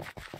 you